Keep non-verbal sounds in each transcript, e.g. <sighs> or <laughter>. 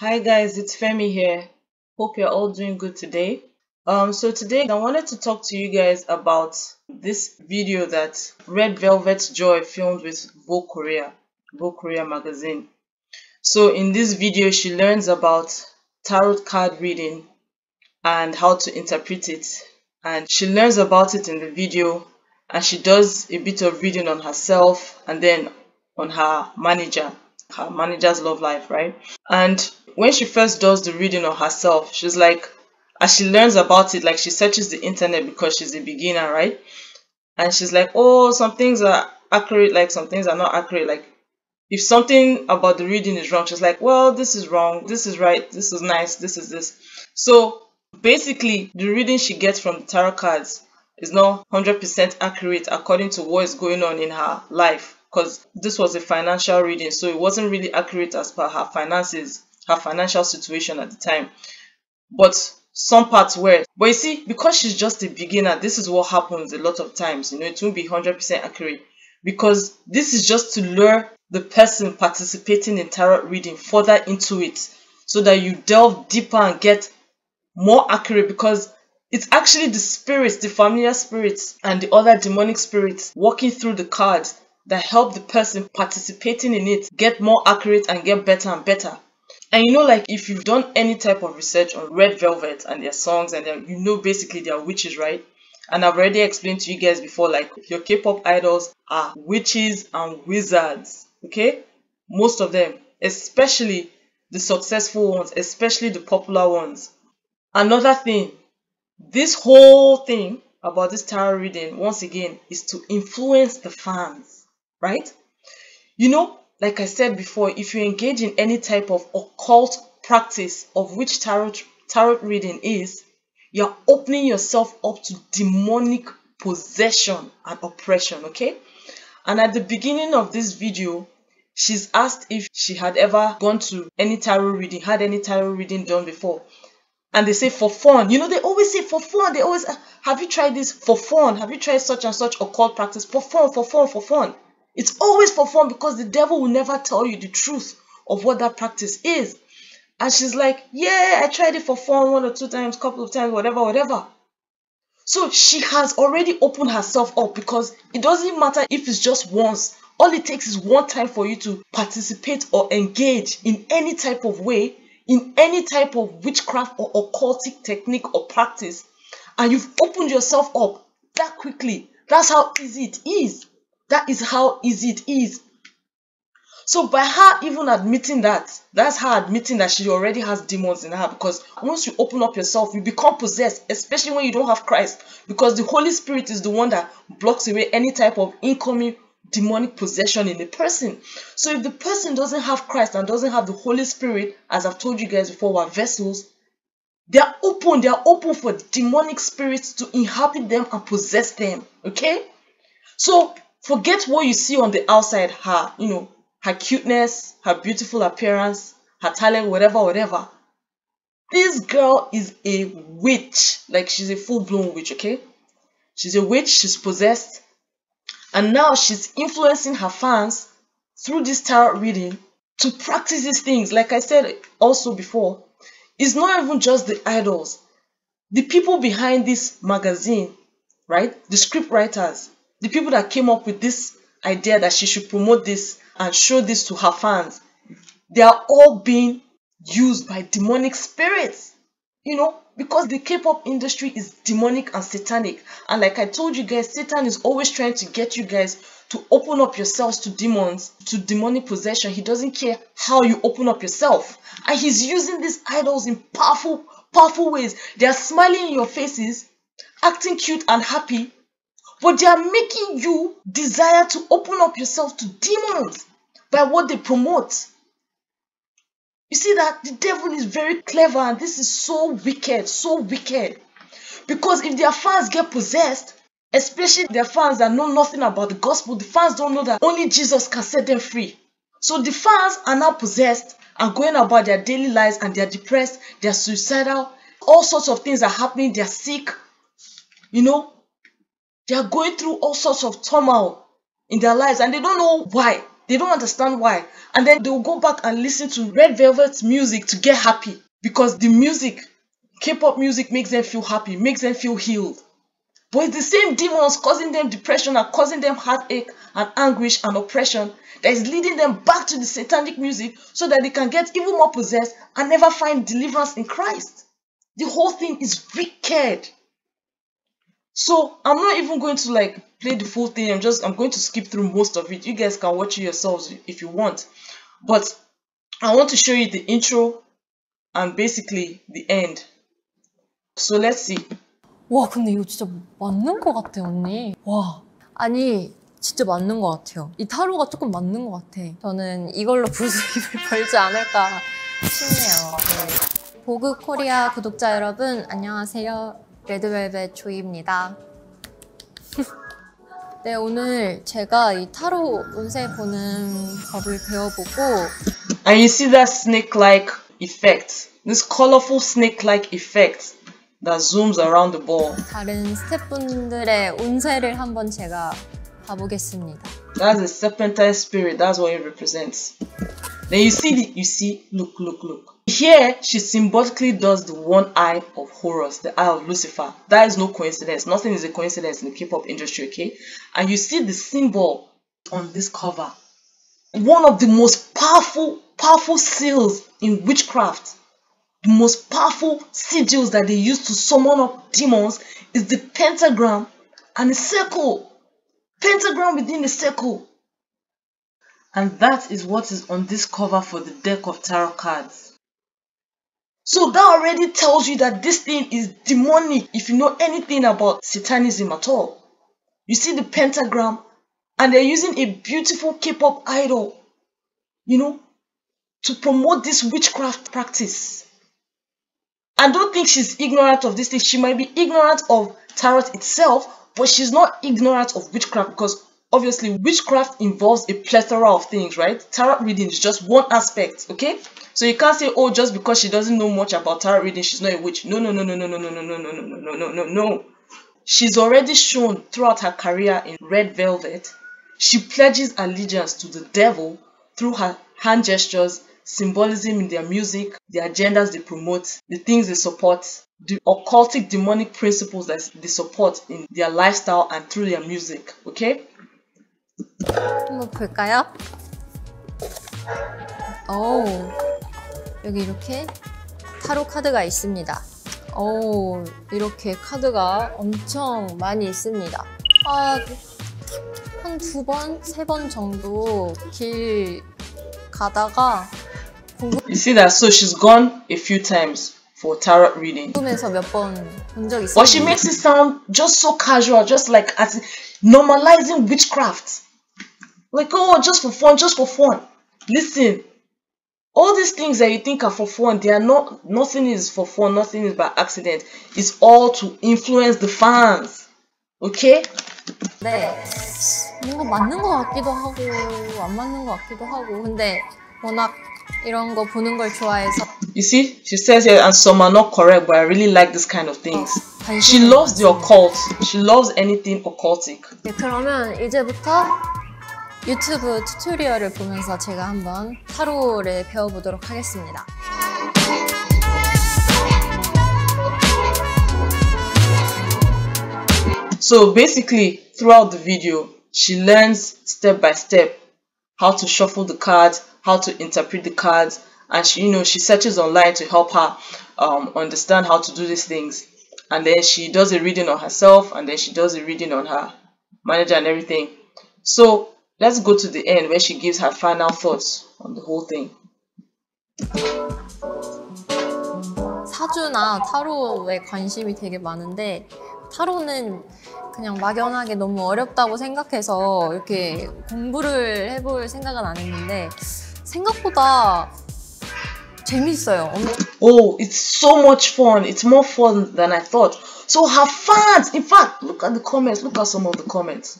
Hi guys, it's Femi here. Hope you're all doing good today. Um, so today I wanted to talk to you guys about this video that Red Velvet Joy filmed with Vogue Korea, Vogue Korea magazine. So in this video, she learns about tarot card reading and how to interpret it. And she learns about it in the video and she does a bit of reading on herself and then on her manager, her manager's love life, right? And when she first does the reading on herself, she's like, as she learns about it, like she searches the internet because she's a beginner, right? And she's like, oh, some things are accurate, like some things are not accurate. Like if something about the reading is wrong, she's like, well, this is wrong, this is right, this is nice, this is this. So basically, the reading she gets from the tarot cards is not 100% accurate according to what is going on in her life because this was a financial reading, so it wasn't really accurate as per her finances, her financial situation at the time. But some parts were. But you see, because she's just a beginner, this is what happens a lot of times. You know, it won't be 100% accurate because this is just to lure the person participating in tarot reading further into it so that you delve deeper and get more accurate because it's actually the spirits, the familiar spirits, and the other demonic spirits walking through the cards that help the person participating in it get more accurate and get better and better. And you know, like if you've done any type of research on Red Velvet and their songs, and you know basically they are witches, right? And I've already explained to you guys before, like your K-pop idols are witches and wizards, okay? Most of them, especially the successful ones, especially the popular ones. Another thing, this whole thing about this tarot reading, once again, is to influence the fans, right? You know, like I said before, if you engage in any type of occult practice of which tarot tarot reading is, you're opening yourself up to demonic possession and oppression, okay? And at the beginning of this video, she's asked if she had ever gone to any tarot reading, had any tarot reading done before. And they say for fun. You know, they always say for fun. They always, ah, have you tried this for fun? Have you tried such and such occult practice for fun, for fun, for fun? It's always for fun because the devil will never tell you the truth of what that practice is. And she's like, Yeah, I tried it for fun one or two times, couple of times, whatever, whatever. So she has already opened herself up because it doesn't matter if it's just once. All it takes is one time for you to participate or engage in any type of way, in any type of witchcraft or occultic technique or practice, and you've opened yourself up that quickly. That's how easy it is. That is how easy it is. So by her even admitting that, that's her admitting that she already has demons in her because once you open up yourself, you become possessed, especially when you don't have Christ, because the Holy Spirit is the one that blocks away any type of incoming demonic possession in a person. So if the person doesn't have Christ and doesn't have the Holy Spirit, as I've told you guys before, were vessels, they are open, they are open for demonic spirits to inhabit them and possess them. Okay? So forget what you see on the outside, her, you know, her cuteness, her beautiful appearance, her talent, whatever, whatever. This girl is a witch. Like she's a full-blown witch, okay? She's a witch, she's possessed. And now she's influencing her fans through this tarot reading to practice these things. Like I said also before, it's not even just the idols. The people behind this magazine, right? The script writers, the people that came up with this idea that she should promote this and show this to her fans, they are all being used by demonic spirits. You know, because the K-pop industry is demonic and satanic. And like I told you guys, Satan is always trying to get you guys to open up yourselves to demons, to demonic possession. He doesn't care how you open up yourself. And he's using these idols in powerful, powerful ways. They are smiling in your faces, acting cute and happy, but they are making you desire to open up yourself to demons by what they promote. You see that the devil is very clever and this is so wicked, so wicked. Because if their fans get possessed, especially their fans that know nothing about the gospel, the fans don't know that only Jesus can set them free. So the fans are now possessed and going about their daily lives and they're depressed, they're suicidal, all sorts of things are happening, they're sick, you know, they are going through all sorts of turmoil in their lives and they don't know why. They don't understand why. And then they'll go back and listen to Red Velvet's music to get happy because the music, K-pop music makes them feel happy, makes them feel healed. But it's the same demons causing them depression and causing them heartache and anguish and oppression that is leading them back to the satanic music so that they can get even more possessed and never find deliverance in Christ. The whole thing is wicked. So I'm not even going to like play the full thing. I'm just I'm going to skip through most of it. You guys can watch it yourselves if you want. But I want to show you the intro and basically the end. So let's see. 와, 근데 이거 진짜 맞는 것 같아, 언니. 와. 아니, 진짜 맞는 것 같아요. 이 타로가 조금 맞는 것 같아. 저는 이걸로 부수입을 벌지 않을까 싶네요. 네. 보그 코리아 구독자 여러분, 안녕하세요. 레드벨벳 조이입니다. 네, 오늘 제가 이 타로 운세 보는 법을 배워보고 And you see that snake-like effect. This colorful snake-like effect that zooms around the ball. 다른 스태프분들의 운세를 한번 제가 봐보겠습니다. That's a serpentine spirit. That's what it represents. Then you see the you see look look look. Here she symbolically does the one eye of Horus, the eye of Lucifer. That is no coincidence. Nothing is a coincidence in the K-pop industry, okay? And you see the symbol on this cover. One of the most powerful powerful seals in witchcraft. The most powerful sigils that they use to summon up demons is the pentagram and the circle. Pentagram within the circle. And that is what is on this cover for the deck of tarot cards. So that already tells you that this thing is demonic if you know anything about satanism at all. You see the pentagram and they're using a beautiful K-pop idol, you know, to promote this witchcraft practice. I don't think she's ignorant of this thing. She might be ignorant of tarot itself, but she's not ignorant of witchcraft because obviously witchcraft involves a plethora of things, right? Tarot reading is just one aspect, okay? So you can't say, oh, just because she doesn't know much about tarot reading, she's not a witch. No, no, no, no, no, no, no, no, no, no, no, no, no, no, no. She's already shown throughout her career in Red Velvet, she pledges allegiance to the devil through her hand gestures, symbolism in their music, the agendas they promote, the things they support, the occultic demonic principles that they support in their lifestyle and through their music. Okay? 한번 볼까요? 오, 여기 이렇게 타로 카드가 있습니다. 오, 이렇게 카드가 엄청 많이 있습니다. 아, 한 두 번, 세 번 정도 길 가다가 You see that? So she's gone a few times for tarot reading. 궁금해서 몇 번 본적 But she 있어요. makes it sound just so casual, just like as normalizing witchcraft. Like, oh, just for fun, just for fun. Listen, all these things that you think are for fun, they are not, nothing is for fun, nothing is by accident. It's all to influence the fans. Okay? 네. 뭔가 맞는 것 같기도 하고 안 맞는 것 같기도 하고 근데 워낙 이런 거 보는 걸 좋아해서 You see, she says here, and some are not correct, but I really like this kind of things. She 관심이 loves the 많습니다. occult. She loves anything occultic. 네, 그러면 이제부터 유튜브 튜토리얼을 보면서 제가 한번 타로를 배워보도록 하겠습니다. So basically, throughout the video, she learns step by step how to shuffle the cards, how to interpret the cards, and she, you know, she searches online to help her um, understand how to do these things. And then she does a reading on herself, and then she does a reading on her manager and everything. So let's go to the end where she gives her final thoughts on the whole thing. 사주나 타로에 관심이 되게 많은데 타로는 그냥 막연하게 너무 어렵다고 생각해서 이렇게 공부를 해볼 생각은 안 했는데 생각보다 재밌어요. 엄- Oh, it's so much fun. It's more fun than I thought. So her fans, in fact, look at the comments. Look at some of the comments.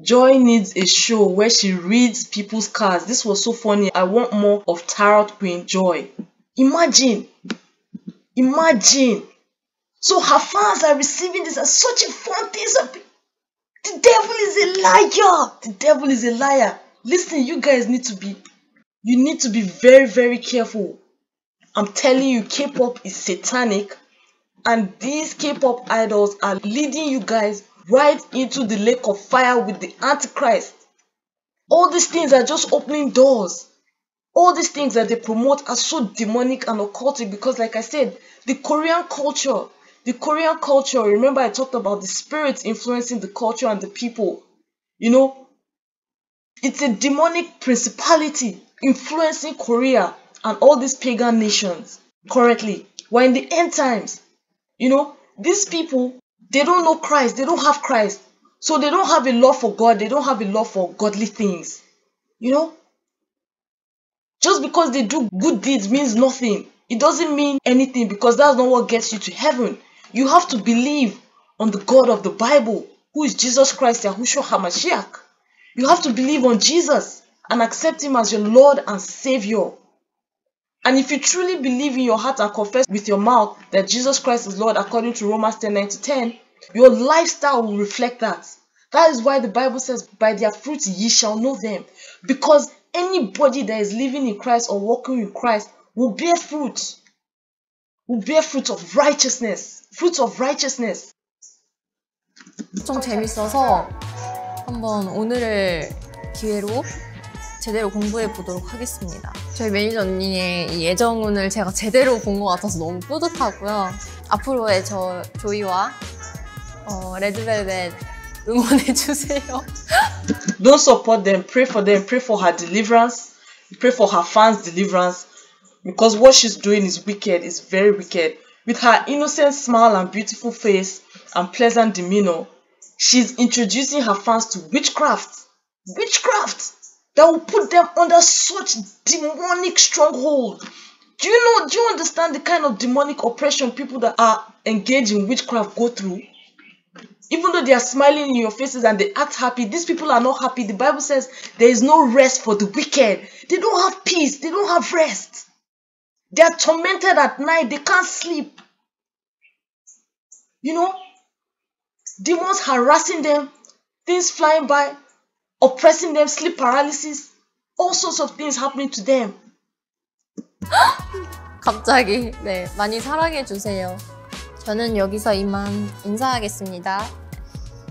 Joy needs a show where she reads people's cards. This was so funny. I want more of Tarot Queen Joy. Imagine. Imagine. So her fans are receiving this as such a fun thing. The devil is a liar. The devil is a liar. Listen, you guys need to be you need to be very very careful. I'm telling you K-pop is satanic and these K-pop idols are leading you guys right into the lake of fire with the antichrist. All these things are just opening doors. All these things that they promote are so demonic and occultic because like I said, the Korean culture the Korean culture, remember I talked about the spirits influencing the culture and the people. You know, it's a demonic principality influencing Korea and all these pagan nations currently. We're in the end times. You know, these people, they don't know Christ, they don't have Christ. So they don't have a love for God, they don't have a love for godly things. You know? Just because they do good deeds means nothing. It doesn't mean anything because that's not what gets you to heaven. You have to believe on the God of the Bible, who is Jesus Christ, Yahushua HaMashiach. You have to believe on Jesus and accept Him as your Lord and Savior. And if you truly believe in your heart and confess with your mouth that Jesus Christ is Lord according to Romans 10 9 to 10, your lifestyle will reflect that. That is why the Bible says, By their fruits ye shall know them. Because anybody that is living in Christ or walking in Christ will bear fruit. Will bear fruit of righteousness. Fruit of righteousness. 엄청 재밌어서 한번 오늘을 기회로 제대로 공부해 보도록 하겠습니다. 저희 매니저 언니의 이 예정운을 제가 제대로 본 것 같아서 너무 뿌듯하고요. 앞으로의 저 조이와 어, 레드벨벳 응원해 주세요. Don't support them. Pray for them. Pray for her deliverance. Pray for her fans' deliverance. Because what she's doing is wicked. It's very wicked. With her innocent smile and beautiful face and pleasant demeanor, she's introducing her fans to witchcraft. Witchcraft that will put them under such demonic stronghold. Do you know, do you understand the kind of demonic oppression people that are engaged in witchcraft go through? Even though they are smiling in your faces and they act happy, these people are not happy. The Bible says there is no rest for the wicked. They don't have peace, they don't have rest. They are tormented at night, they can't sleep. You know, demons harassing them, things flying by, oppressing them, sleep paralysis, all sorts of things happening to them. <gasps> 갑자기 네 많이 사랑해 주세요. 저는 여기서 이만 인사하겠습니다.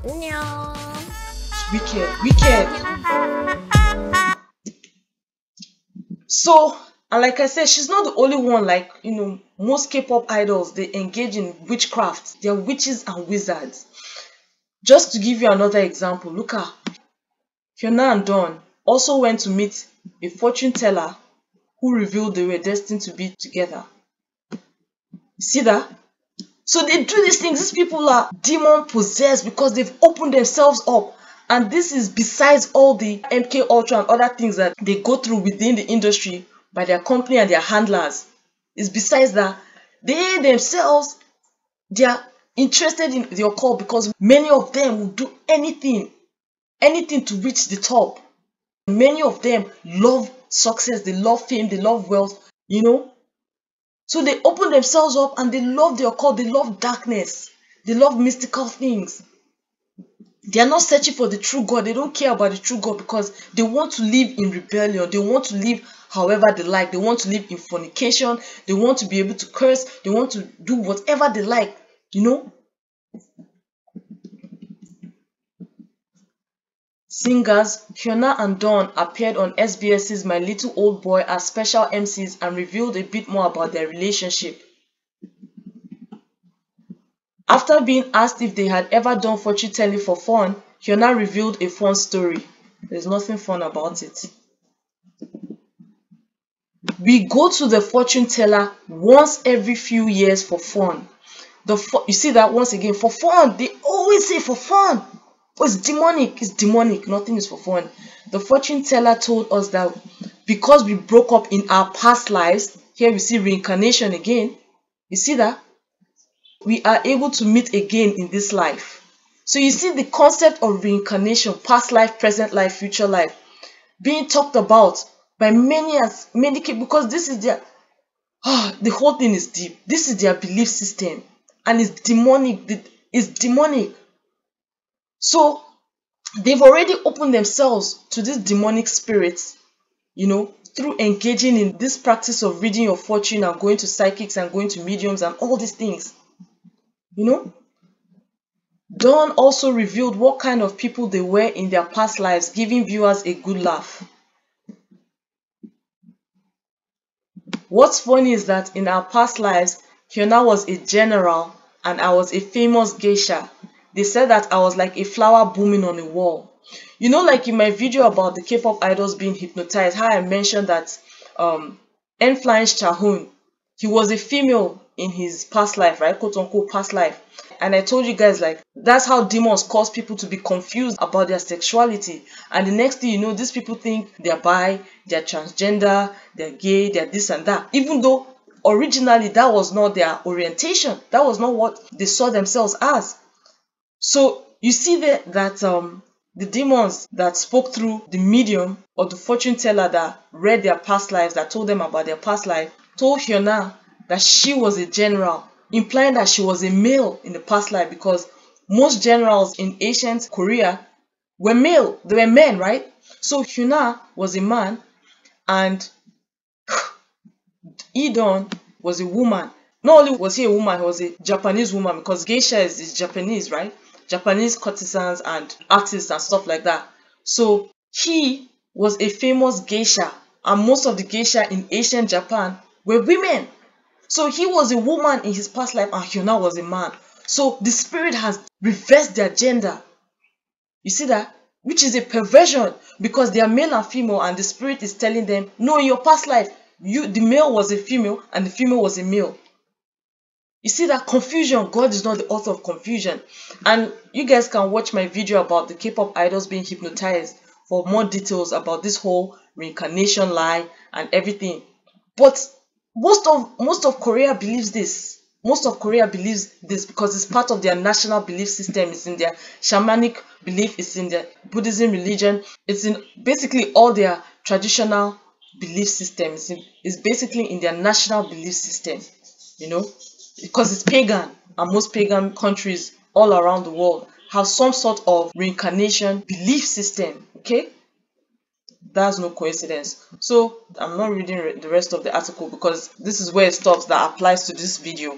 안녕. Wicked, wicked. So, and like I said, she's not the only one. Like, you know, most K pop idols, they engage in witchcraft. They're witches and wizards. Just to give you another example, look at Hyuna and Dawn also went to meet a fortune teller who revealed they were destined to be together. See that? So they do these things. These people are demon possessed because they've opened themselves up. And this is besides all the MK Ultra and other things that they go through within the industry by their company and their handlers. It's besides that they themselves they are interested in the occult because many of them will do anything, anything to reach the top. Many of them love success, they love fame, they love wealth, you know. So they open themselves up and they love the occult, they love darkness, they love mystical things. They are not searching for the true God, they don't care about the true God because they want to live in rebellion, they want to live however they like, they want to live in fornication, they want to be able to curse, they want to do whatever they like, you know. Singers Hyuna and Dawn appeared on SBS's My Little Old Boy as special MCs and revealed a bit more about their relationship. After being asked if they had ever done fortune telling for fun, Hyuna revealed a fun story. There's nothing fun about it. We go to the fortune teller once every few years for fun. The you see that once again for fun. They always say for fun. Oh, it's demonic. It's demonic. Nothing is for fun. The fortune teller told us that because we broke up in our past lives, here we see reincarnation again. You see that? We are able to meet again in this life. So you see the concept of reincarnation, past life, present life, future life, being talked about by many as many people because this is their oh, the whole thing is deep. This is their belief system and it's demonic. It's demonic. So they've already opened themselves to these demonic spirits, you know, through engaging in this practice of reading your fortune and going to psychics and going to mediums and all these things. You know? Dawn also revealed what kind of people they were in their past lives, giving viewers a good laugh. What's funny is that in our past lives, Hyuna was a general and I was a famous geisha. They said that I was like a flower blooming on a wall. You know, like in my video about the K-pop idols being hypnotized, how I mentioned that um, N-Flying Chahun, he was a female in his past life, right? Quote unquote past life. And I told you guys, like, that's how demons cause people to be confused about their sexuality. And the next thing you know, these people think they're bi, they're transgender, they're gay, they're this and that. Even though originally that was not their orientation, that was not what they saw themselves as. So you see that, that um, the demons that spoke through the medium or the fortune teller that read their past lives, that told them about their past life, told Hyuna that she was a general, implying that she was a male in the past life because most generals in ancient Korea were male, they were men, right? So Hyuna was a man and <sighs> E'Dawn was a woman. Not only was he a woman, he was a Japanese woman because geisha is, is Japanese, right? Japanese courtesans and artists and stuff like that. So he was a famous geisha, and most of the geisha in ancient Japan were women. So he was a woman in his past life, and Hyuna was a man. So the spirit has reversed their gender. You see that? Which is a perversion because they are male and female, and the spirit is telling them, no, in your past life, you the male was a female and the female was a male. You see that confusion, God is not the author of confusion. And you guys can watch my video about the K-pop idols being hypnotized for more details about this whole reincarnation lie and everything. But most of most of Korea believes this. Most of Korea believes this because it's part of their national belief system. It's in their shamanic belief. It's in their Buddhism religion. It's in basically all their traditional belief systems. It's basically in their national belief system. You know, because it's pagan and most pagan countries all around the world have some sort of reincarnation belief system okay? That's no coincidence. So i'm not reading the rest of the article because this is where it stops that applies to this video.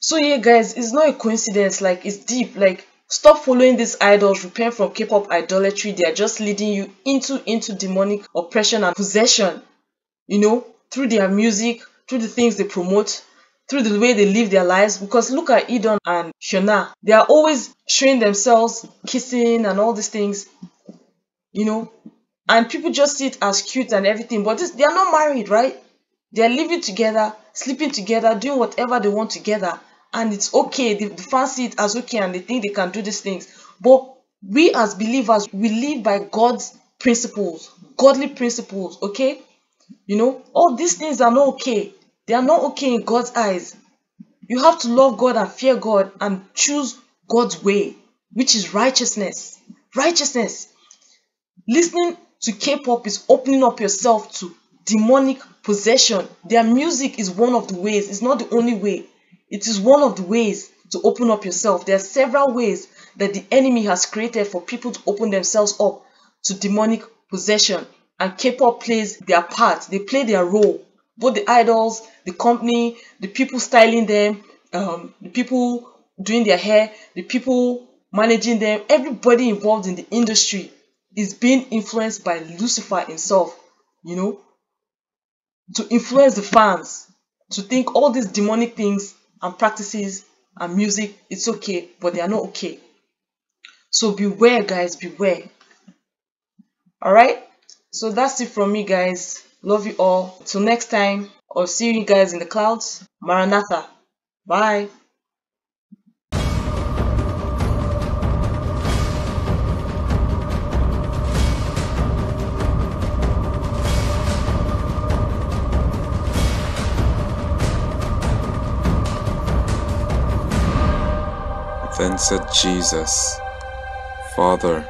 So yeah guys it's not a coincidence like it's deep like stop following these idols repent from k-pop idolatry they are just leading you into into demonic oppression and possession you know through their music through the things they promote through the way they live their lives because look at E'Dawn and Hyuna. They are always showing themselves kissing and all these things, you know. And people just see it as cute and everything, but this, they are not married, right? They are living together, sleeping together, doing whatever they want together, and it's okay. They, they fancy it as okay and they think they can do these things. But we as believers, we live by God's principles, godly principles, okay? You know, all these things are not okay. They are not okay in God's eyes. You have to love God and fear God and choose God's way, which is righteousness. Righteousness. Listening to K-pop is opening up yourself to demonic possession. Their music is one of the ways. It's not the only way. It is one of the ways to open up yourself. There are several ways that the enemy has created for people to open themselves up to demonic possession. And K-pop plays their part. They play their role both the idols, the company, the people styling them, um, the people doing their hair, the people managing them, everybody involved in the industry is being influenced by Lucifer himself, you know, to influence the fans to think all these demonic things and practices and music, it's okay, but they are not okay. So beware, guys, beware. Alright? So that's it from me, guys. Love you all. Till next time, I'll see you guys in the clouds. Maranatha. Bye. Then said Jesus, Father,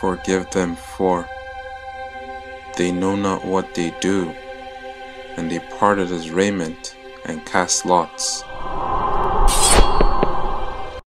forgive them for they know not what they do. And they parted his raiment and cast lots.